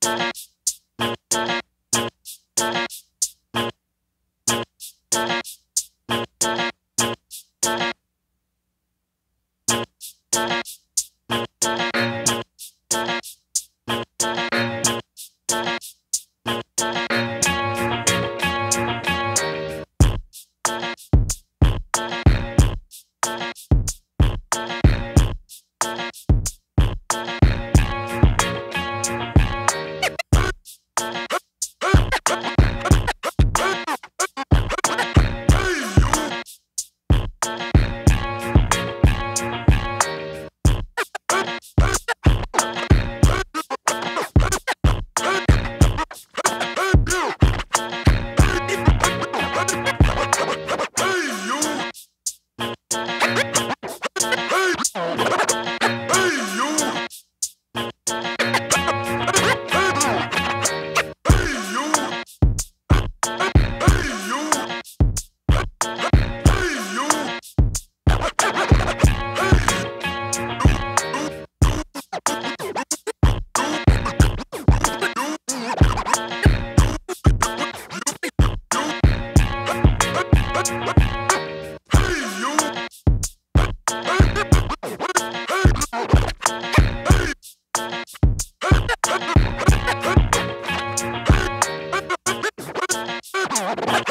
Bye. Peace.